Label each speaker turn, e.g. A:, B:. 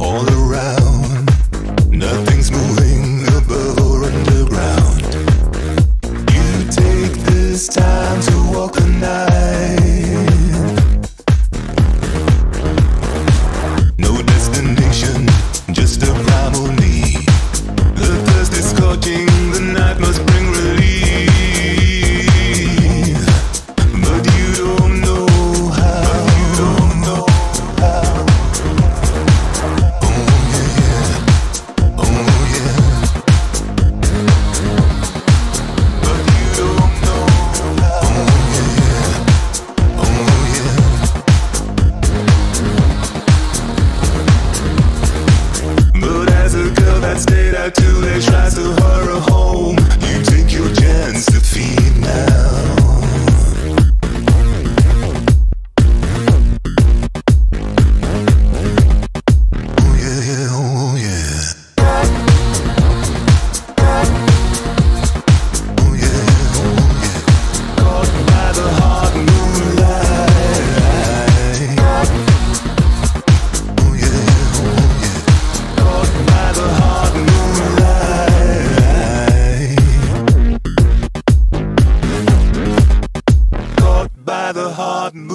A: all around. Nothing's moving above or underground. You take this time to walk the night. the hard moon.